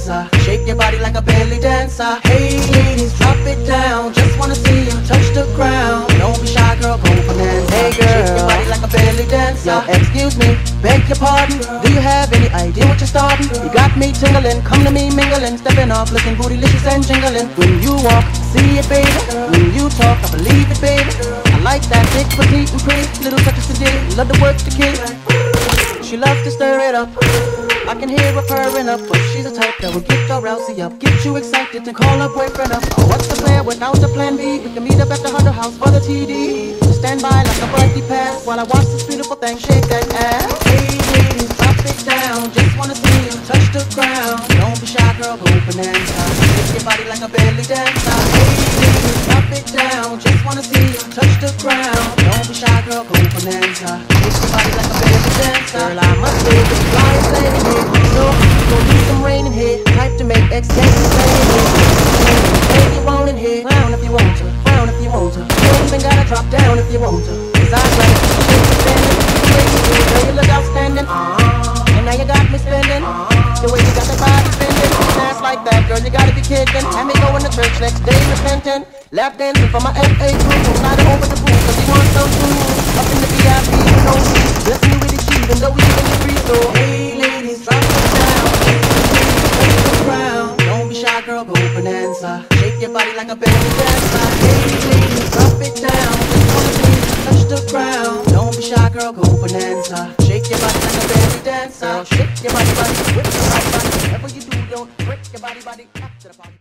Shake your body like a belly dancer. Hey ladies, drop it down. Just wanna see you touch the ground. Don't be shy, girl, go for bananza. Hey girl, shake your body like a belly dancer. Yo, excuse me, beg your pardon. Do you have any idea what you're starting? You got me tingling, come to me mingling, stepping off, looking bootylicious and jingling. When you walk, see it, baby. When you talk, I believe it, baby. I like that thick, petite, and pretty. Little touches to dig, love the work to kid. She loves to stir it up. I can hear her purring up, but she's a type that will get your rousey up. Get you excited to call her boyfriend up. Oh, what's the plan without the plan B? We can meet up at the Hunter House for the TD. Stand by like a birthday pass while I watch this beautiful thing shake that ass. Hey, ladies, drop it down. Just wanna see you touch the ground. Don't be shy, girl, go bananza. Shake your body like a belly dancer. Hey, ladies, bananza. Like a dancer. Girl, I must the need some rain to make. Say you want if you want to. If you want to. You even gotta drop down if you want to. Cause I you look. And now you got me spending. The way you got body spending. Like that, girl, you gotta be kidding. Me going to church next day dancing for my FA crew. Sliding over the pool cause he wants some food. Up in the VIP, you know me. Bless me with the cheese and though we even get free throw. Hey ladies, drop it down. Shake the ground. Don't be shy, girl, go bananza. Shake your body like a belly dancer. Hey ladies, drop it down. Just touch the ground. Don't be shy, girl, go bananza. Shake your body like a belly dancer. Shake your body, body, whip your body, body. Whatever you do, don't break your body, body. After the party.